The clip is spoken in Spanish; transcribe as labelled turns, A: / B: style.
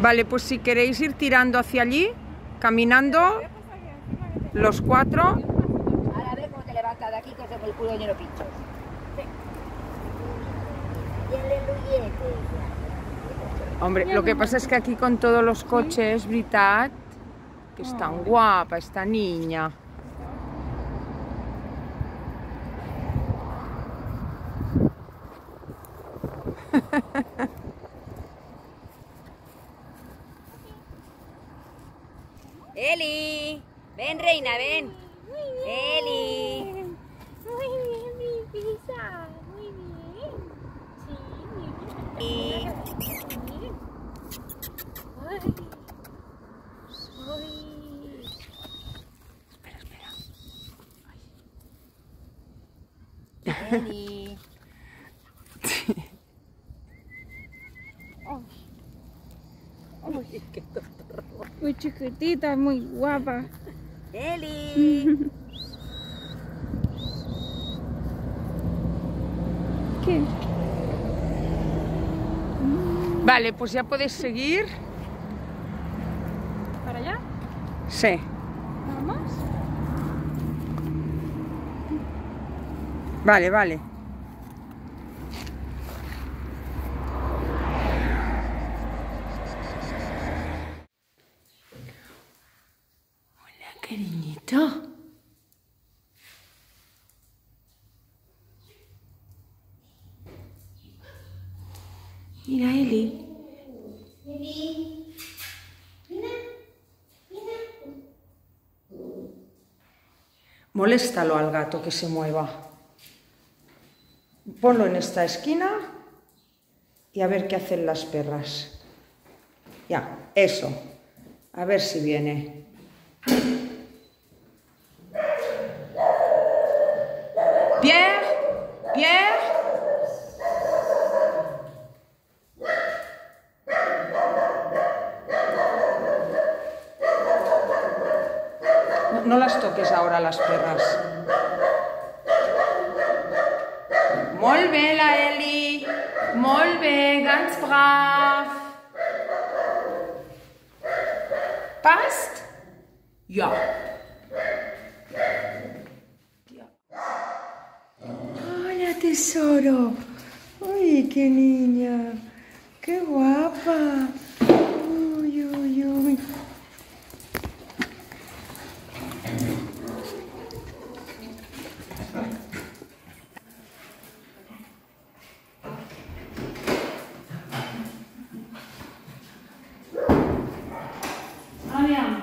A: Vale, pues si queréis ir tirando hacia allí, caminando, los cuatro.
B: Ahora a ver cómo te levantas de aquí que hacemos el culo lleno pinchos.
A: Hombre, lo que pasa es que aquí con todos los coches, Britat, que es tan guapa esta niña.
B: Eli, ven reina, ven. Eli.
C: Muy bien, mi pizza. Muy bien. Sí, muy bien.
B: Y-
C: Ay. Ay.
B: Eli.
C: Muy chiquitita, muy guapa.
B: Eli.
C: ¿Qué?
A: Vale, pues ya podéis seguir.
C: ¿Para allá?
A: Sí.
C: ¿Nada más?
A: Vale, vale. Cariñito. Mira, Eli. Moléstalo al gato que se mueva. Ponlo en esta esquina y a ver qué hacen las perras. Ya, eso. A ver si viene. Pierre, Pierre. No, no las toques ahora las perras. Molt bé, la Eli. Molt bé, ganz brav. Passt? Ja. tesoro. Uy, qué niña. Qué guapa. Uy, uy, uy. Mariam.